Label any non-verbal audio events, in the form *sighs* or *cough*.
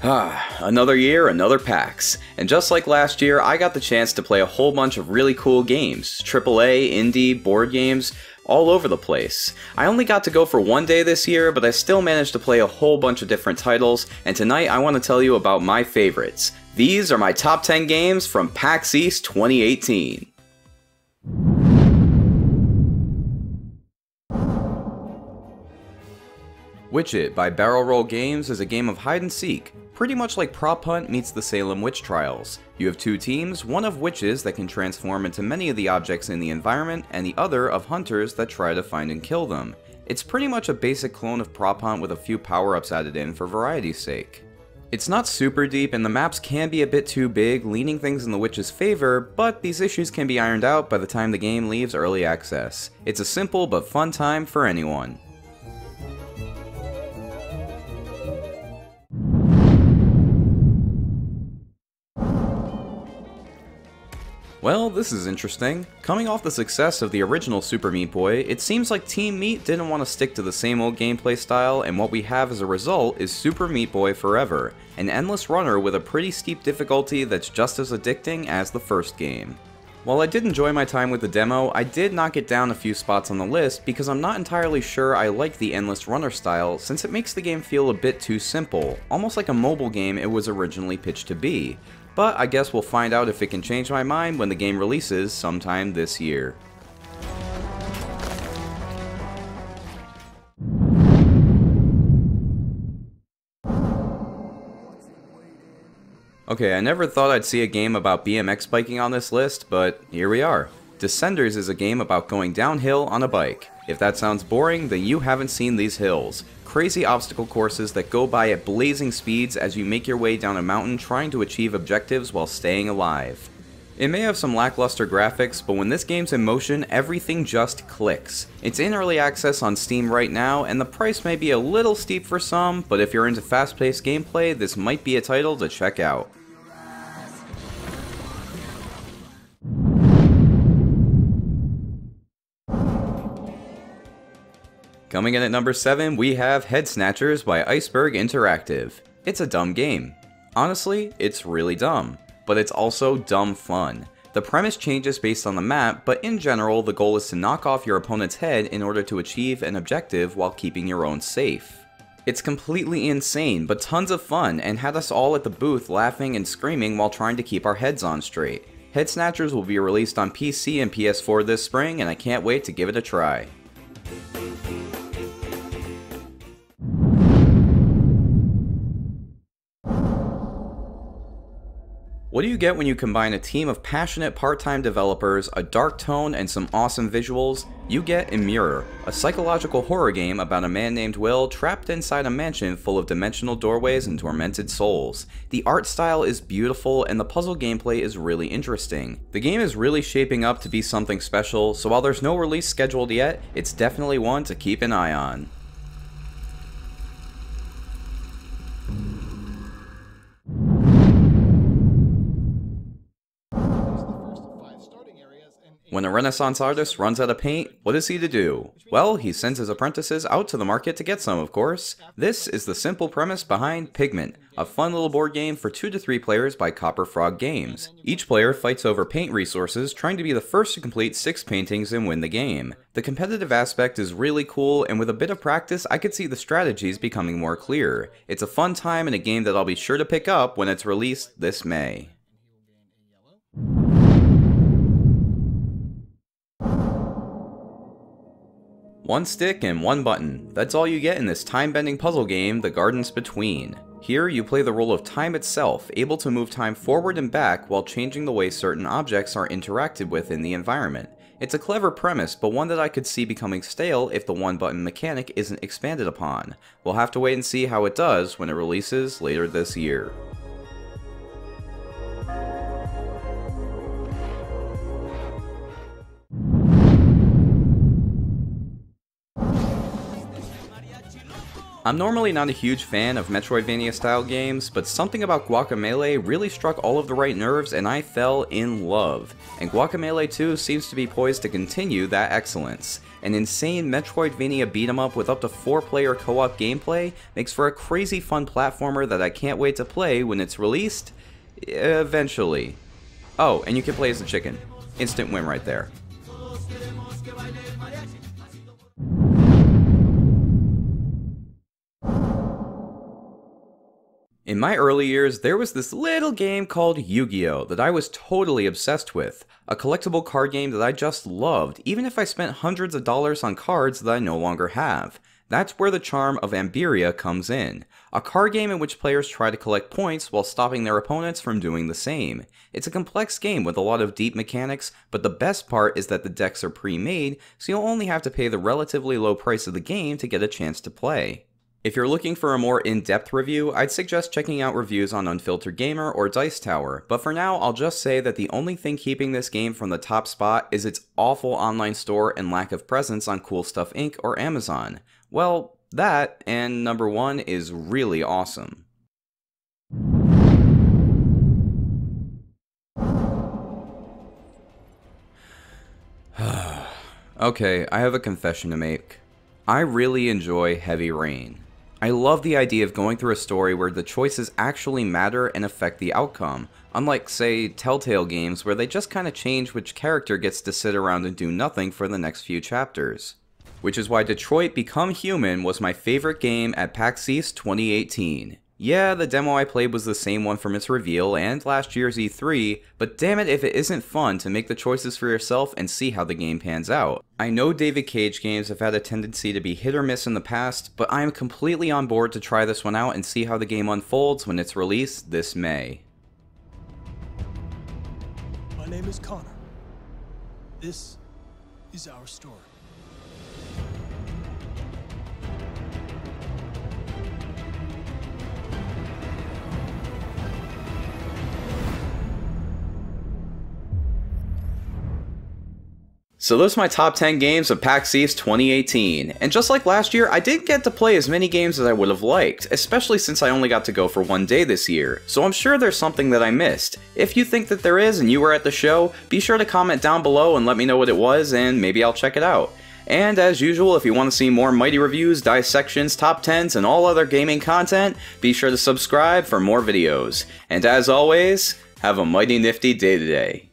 Ah, another year, another PAX. And just like last year, I got the chance to play a whole bunch of really cool games AAA, indie, board games, all over the place. I only got to go for one day this year, but I still managed to play a whole bunch of different titles, and tonight I want to tell you about my favorites. These are my top 10 games from PAX East 2018. Witch It by Barrel Roll Games is a game of hide and seek, pretty much like Prop Hunt meets the Salem Witch Trials. You have two teams, one of witches that can transform into many of the objects in the environment, and the other of hunters that try to find and kill them. It's pretty much a basic clone of Prop Hunt with a few power-ups added in for variety's sake. It's not super deep and the maps can be a bit too big, leaning things in the witch's favor, but these issues can be ironed out by the time the game leaves early access. It's a simple but fun time for anyone. Well, this is interesting. Coming off the success of the original Super Meat Boy, it seems like Team Meat didn't want to stick to the same old gameplay style, and what we have as a result is Super Meat Boy Forever, an endless runner with a pretty steep difficulty that's just as addicting as the first game. While I did enjoy my time with the demo, I did knock it down a few spots on the list because I'm not entirely sure I like the endless runner style since it makes the game feel a bit too simple, almost like a mobile game it was originally pitched to be, but I guess we'll find out if it can change my mind when the game releases sometime this year. Okay, I never thought I'd see a game about BMX biking on this list, but here we are. Descenders is a game about going downhill on a bike. If that sounds boring, then you haven't seen these hills crazy obstacle courses that go by at blazing speeds as you make your way down a mountain trying to achieve objectives while staying alive. It may have some lackluster graphics, but when this game's in motion, everything just clicks. It's in early access on Steam right now, and the price may be a little steep for some, but if you're into fast-paced gameplay, this might be a title to check out. Coming in at number 7, we have Head Snatchers by Iceberg Interactive. It's a dumb game. Honestly, it's really dumb, but it's also dumb fun. The premise changes based on the map, but in general, the goal is to knock off your opponent's head in order to achieve an objective while keeping your own safe. It's completely insane, but tons of fun, and had us all at the booth laughing and screaming while trying to keep our heads on straight. Head Snatchers will be released on PC and PS4 this spring, and I can't wait to give it a try. What do you get when you combine a team of passionate part-time developers, a dark tone, and some awesome visuals? You get Immure, a psychological horror game about a man named Will trapped inside a mansion full of dimensional doorways and tormented souls. The art style is beautiful and the puzzle gameplay is really interesting. The game is really shaping up to be something special, so while there's no release scheduled yet, it's definitely one to keep an eye on. When a Renaissance artist runs out of paint, what is he to do? Well, he sends his apprentices out to the market to get some, of course. This is the simple premise behind Pigment, a fun little board game for 2 to 3 players by Copper Frog Games. Each player fights over paint resources, trying to be the first to complete 6 paintings and win the game. The competitive aspect is really cool, and with a bit of practice, I could see the strategies becoming more clear. It's a fun time and a game that I'll be sure to pick up when it's released this May. One stick and one button. That's all you get in this time-bending puzzle game, The Gardens Between. Here, you play the role of time itself, able to move time forward and back while changing the way certain objects are interacted with in the environment. It's a clever premise, but one that I could see becoming stale if the one-button mechanic isn't expanded upon. We'll have to wait and see how it does when it releases later this year. I'm normally not a huge fan of Metroidvania style games, but something about Guacamelee really struck all of the right nerves and I fell in love. And Guacamelee 2 seems to be poised to continue that excellence. An insane Metroidvania beat 'em up with up to 4 player co-op gameplay makes for a crazy fun platformer that I can't wait to play when it's released, eventually. Oh, and you can play as a chicken. Instant win right there. In my early years, there was this little game called Yu-Gi-Oh! that I was totally obsessed with. A collectible card game that I just loved, even if I spent hundreds of dollars on cards that I no longer have. That's where the charm of Amberia comes in. A card game in which players try to collect points while stopping their opponents from doing the same. It's a complex game with a lot of deep mechanics, but the best part is that the decks are pre-made, so you'll only have to pay the relatively low price of the game to get a chance to play. If you're looking for a more in-depth review, I'd suggest checking out reviews on Unfiltered Gamer or Dice Tower, but for now I'll just say that the only thing keeping this game from the top spot is its awful online store and lack of presence on Cool Stuff Inc. or Amazon. Well, that, and number one, is really awesome. *sighs* okay, I have a confession to make. I really enjoy Heavy Rain. I love the idea of going through a story where the choices actually matter and affect the outcome, unlike, say, Telltale games where they just kinda change which character gets to sit around and do nothing for the next few chapters. Which is why Detroit Become Human was my favorite game at PAX East 2018. Yeah, the demo I played was the same one from its reveal and last year's E3, but damn it if it isn't fun to make the choices for yourself and see how the game pans out. I know David Cage games have had a tendency to be hit or miss in the past, but I am completely on board to try this one out and see how the game unfolds when it's released this May. My name is Connor. This is our story. So those are my top 10 games of PAX East 2018, and just like last year, I didn't get to play as many games as I would have liked, especially since I only got to go for one day this year, so I'm sure there's something that I missed. If you think that there is and you were at the show, be sure to comment down below and let me know what it was, and maybe I'll check it out. And as usual, if you want to see more Mighty reviews, dissections, top 10s, and all other gaming content, be sure to subscribe for more videos. And as always, have a mighty nifty day today.